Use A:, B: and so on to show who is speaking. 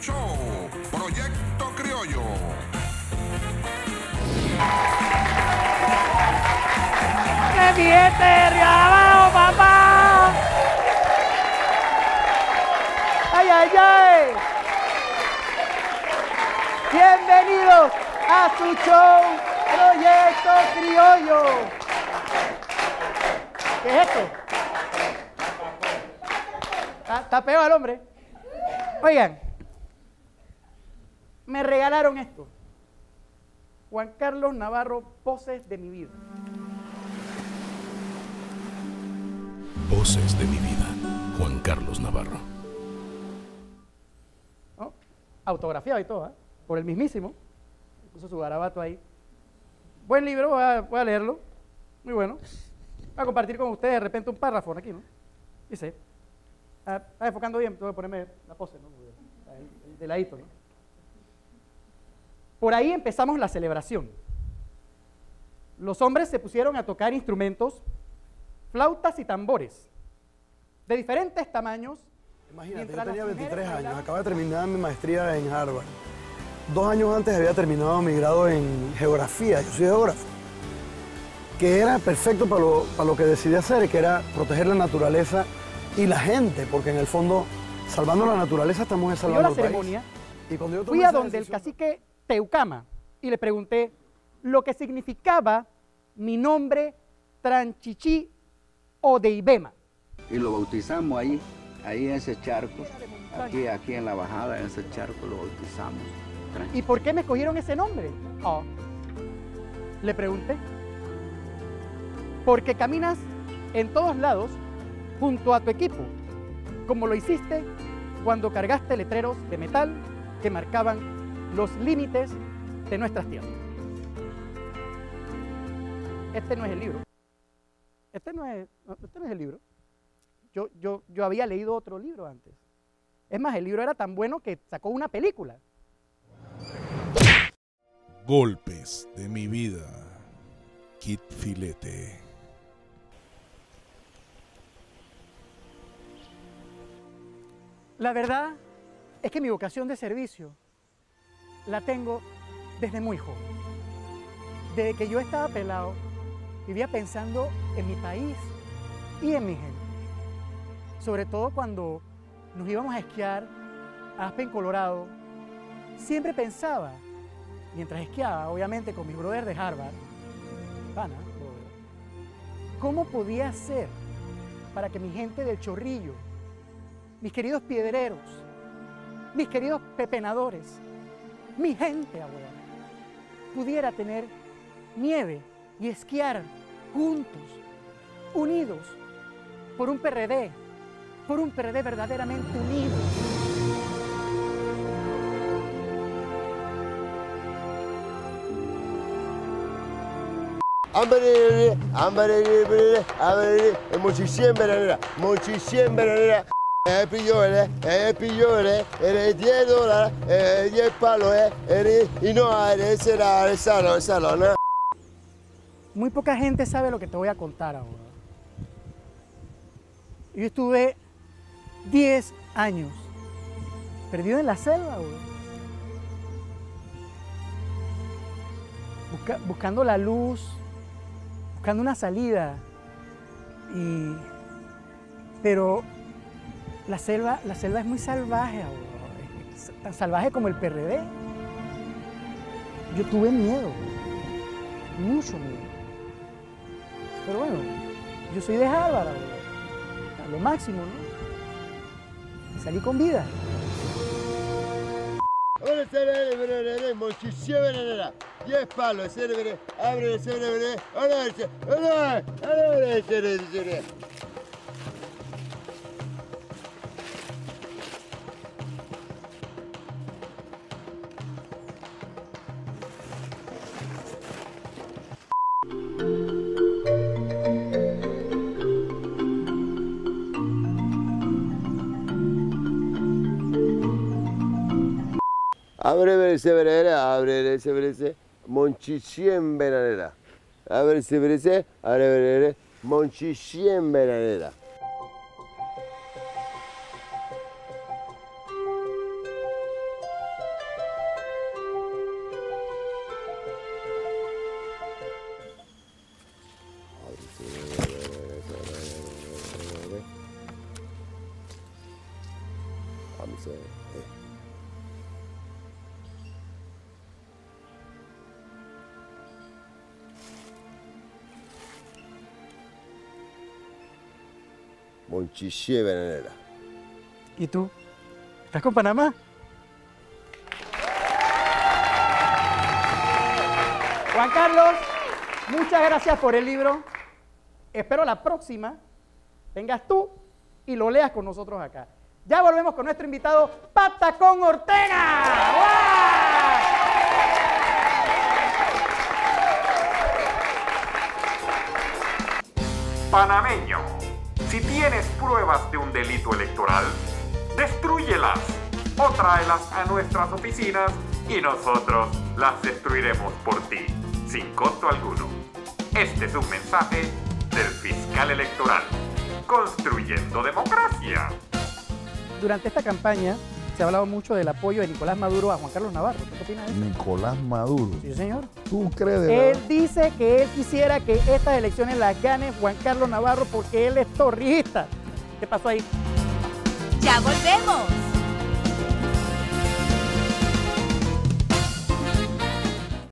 A: show, Proyecto Criollo.
B: ¡Qué billete! ¡Río abajo, papá! ¡Ay, ay, ay! Bienvenidos a su show Proyecto Criollo. ¿Qué es esto? ¿Está, está peor el hombre? Oigan, me regalaron esto. Juan Carlos Navarro, Poses de mi vida.
C: Voces de mi vida. Juan Carlos Navarro.
B: ¿no? Autografiado y todo, ¿eh? por el mismísimo. Puso su garabato ahí. Buen libro, voy a, voy a leerlo. Muy bueno. Voy a compartir con ustedes de repente un párrafo aquí, ¿no? Dice, ah, está enfocando bien, tengo que ponerme la pose, ¿no? De ladito, ¿no? Por ahí empezamos la celebración. Los hombres se pusieron a tocar instrumentos, flautas y tambores, de diferentes tamaños.
D: Imagínate, yo tenía
B: mujeres
D: 23 años, acabo de terminar mi maestría en Harvard. Dos años antes había terminado mi grado en geografía, yo soy geógrafo, que era perfecto para lo, para lo que decidí hacer, que era proteger la naturaleza y la gente, porque en el fondo, salvando la naturaleza estamos salvando
B: la
D: el país.
B: ceremonia,
D: Y cuando yo tomé
B: fui a donde el cacique Teucama y le pregunté lo que significaba mi nombre Tranchichi o de Ibema.
E: y lo bautizamos ahí, ahí en ese charco, aquí, aquí en la bajada, en ese charco lo bautizamos.
B: ¿Y por qué me escogieron ese nombre? Oh. Le pregunté. Porque caminas en todos lados junto a tu equipo, como lo hiciste cuando cargaste letreros de metal que marcaban los límites de nuestras tierras. Este no es el libro. Este no es, este no es el libro. Yo, yo, yo había leído otro libro antes. Es más, el libro era tan bueno que sacó una película.
C: Golpes de mi vida. Kit Filete.
B: La verdad es que mi vocación de servicio la tengo desde muy joven. Desde que yo estaba pelado, vivía pensando en mi país y en mi gente. Sobre todo cuando nos íbamos a esquiar a Aspen, Colorado, siempre pensaba, mientras esquiaba, obviamente con mi brother de Harvard, ¿cómo podía hacer para que mi gente del Chorrillo, mis queridos piedreros, mis queridos pepenadores, mi gente, abuela, pudiera tener nieve y esquiar juntos, unidos, por un PRD, por un PRD verdaderamente unido.
F: Hambre, muchísima muchísima pillore, eh, pillore, eh, 10 dólares, eh, 10 palos, eh, eh, y no hay, será, salón, salón, eh.
B: Muy poca gente sabe lo que te voy a contar ahora. Yo estuve 10 años perdido en la selva. Busca- buscando la luz, buscando una salida. Y, pero la selva, la selva es muy salvaje. Es tan salvaje como el PRD. Yo tuve miedo, mucho miedo. Pero bueno, yo soy de güey. a lo máximo, ¿no? Salí con vida.
F: Ahora 10 palos, seré, abre, seré, ahora, ahora, ahora, seré, seré. Abre Abrevese verere, abrevese verese, monchichien venanera. Abrevese verese, abrevere, monchichien venanera. I'm saying, hey. Ver. Monchiché Bananera.
B: ¿Y tú? ¿Estás con Panamá? Juan Carlos, muchas gracias por el libro. Espero la próxima vengas tú y lo leas con nosotros acá. Ya volvemos con nuestro invitado Patacón Ortega.
G: Panameño, tienes pruebas de un delito electoral, destrúyelas o tráelas a nuestras oficinas y nosotros las destruiremos por ti, sin costo alguno. Este es un mensaje del fiscal electoral, construyendo democracia.
B: Durante esta campaña se ha hablado mucho del apoyo de Nicolás Maduro a Juan Carlos Navarro. ¿Tú qué opinas de eso?
H: Nicolás Maduro.
B: Sí, señor.
H: ¿Tú crees de verdad?
B: Él dice que él quisiera que estas elecciones las gane Juan Carlos Navarro porque él es torrijista. ¿Qué pasó ahí?
I: Ya volvemos.